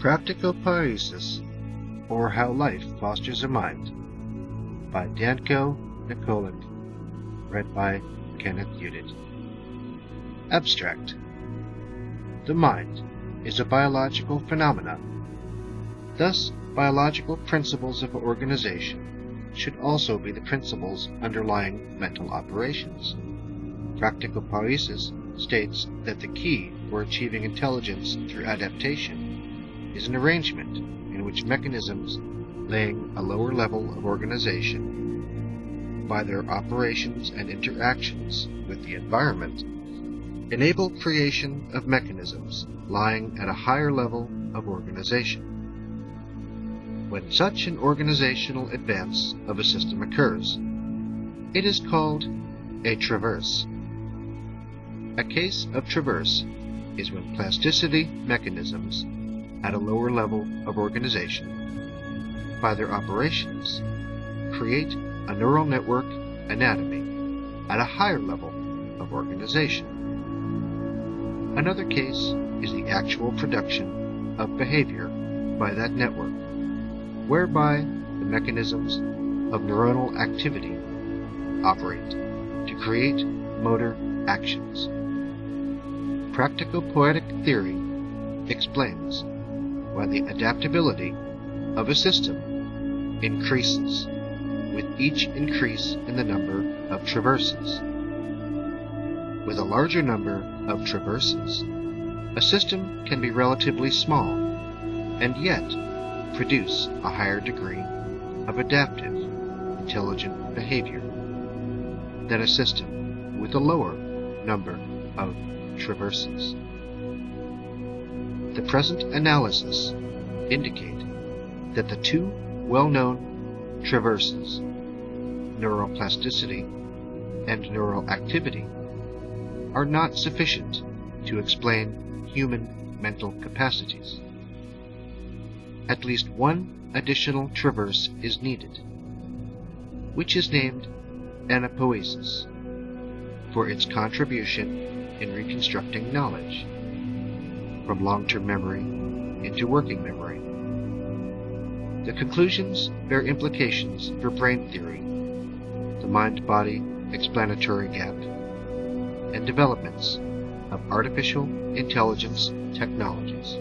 Practopoiesis, or How Life Fosters a Mind, by Danko Nikolic, read by Kenneth Udut. Abstract The mind is a biological phenomenon. Thus, biological principles of organization should also be the principles underlying mental operations. Practopoiesis states that the key for achieving intelligence through adaptation is an arrangement in which mechanisms laying a lower level of organization by their operations and interactions with the environment enable creation of mechanisms lying at a higher level of organization. When such an organizational advance of a system occurs, it is called a traverse. A case of traverse is when plasticity mechanisms at a lower level of organization, by their operations, create a neural network anatomy at a higher level of organization. Another case is the actual production of behavior by that network, whereby the mechanisms of neuronal activity operate to create motor actions. Practopoietic theory explains why the adaptability of a system increases with each increase in the number of traverses. With a larger number of traverses, a system can be relatively small and yet produce a higher degree of adaptive, intelligent behavior than a system with a lower number of traverses. The present analysis indicate that the two well-known traverses, neuroplasticity and neural activity, are not sufficient to explain human mental capacities. At least one additional traverse is needed, which is named anapoiesis, for its contribution in reconstructing knowledge from long-term memory into working memory. The conclusions bear implications for brain theory, the mind-body explanatory gap, and developments of artificial intelligence technologies.